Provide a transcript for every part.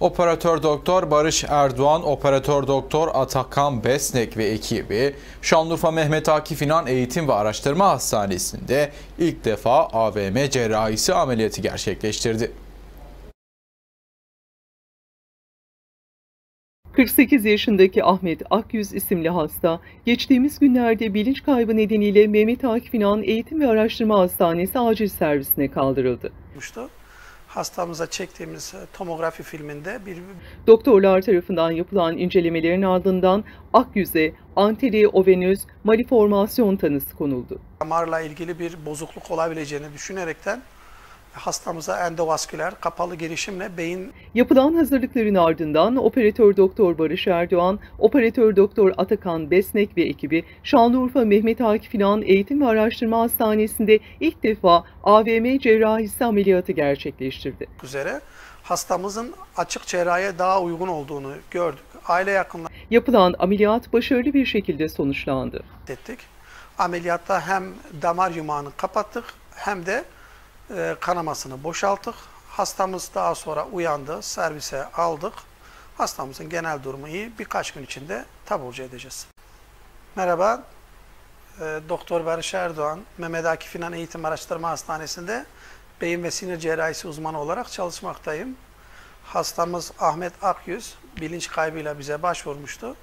Operatör Doktor Barış Erdoğan, Operatör Doktor Atakan Besnek ve ekibi Şanlıurfa Mehmet Akif İnan Eğitim ve Araştırma Hastanesi'nde ilk defa AVM cerrahisi ameliyatı gerçekleştirdi. 48 yaşındaki Ahmet Akyüz isimli hasta, geçtiğimiz günlerde bilinç kaybı nedeniyle Mehmet Akif İnan Eğitim ve Araştırma Hastanesi acil servisine kaldırıldı. olmuştu. Hastamıza çektiğimiz e, tomografi filminde bir Doktorlar tarafından yapılan incelemelerin ardından Akyüz'e anteriovenöz maliformasyon tanısı konuldu. damarla ilgili bir bozukluk olabileceğini düşünerekten hastamıza endovasküler kapalı girişimle beyin Yapılan hazırlıkların ardından operatör doktor Barış Erdoğan, operatör doktor Atakan Besnek ve ekibi Şanlıurfa Mehmet Akif İnan Eğitim ve Araştırma Hastanesi'nde ilk defa AVM cerrahisi ameliyatı gerçekleştirdi. üzere hastamızın açık cerrahiye daha uygun olduğunu gördük. Aile yakınları Yapılan ameliyat başarılı bir şekilde sonuçlandı. ettik. Ameliyatta hem damar yumağını kapattık hem de e, kanamasını boşalttık. Hastamız daha sonra uyandı, servise aldık. Hastamızın genel durumu iyi. Birkaç gün içinde taburcu edeceğiz. Merhaba, e, Doktor Barış Erdoğan, Mehmet Akif İnan Eğitim Araştırma Hastanesi'nde beyin ve sinir cerrahisi uzmanı olarak çalışmaktayım. Hastamız Ahmet Akyüz bilinç kaybıyla bize başvurmuştu.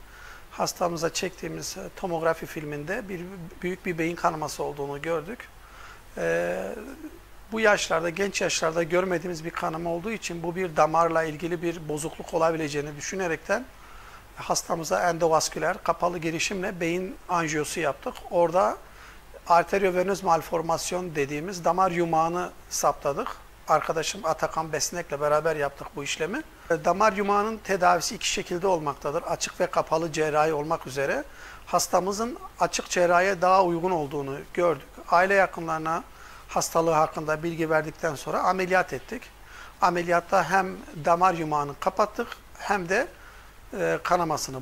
Hastamıza çektiğimiz e, tomografi filminde bir büyük bir beyin kanaması olduğunu gördük. Ee, bu yaşlarda, genç yaşlarda görmediğimiz bir kanama olduğu için bu bir damarla ilgili bir bozukluk olabileceğini düşünerekten hastamıza endovasküler kapalı girişimle beyin anjiyosu yaptık. Orada arteriovenöz malformasyon dediğimiz damar yumağını saptadık. Arkadaşım Atakan Besnek'le beraber yaptık bu işlemi. Damar yumağının tedavisi iki şekilde olmaktadır. Açık ve kapalı cerrahi olmak üzere. Hastamızın açık cerrahiye daha uygun olduğunu gördük. Aile yakınlarına hastalığı hakkında bilgi verdikten sonra ameliyat ettik. Ameliyatta hem damar yumağını kapattık hem de e, kanamasını